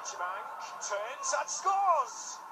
Achimank turns and scores!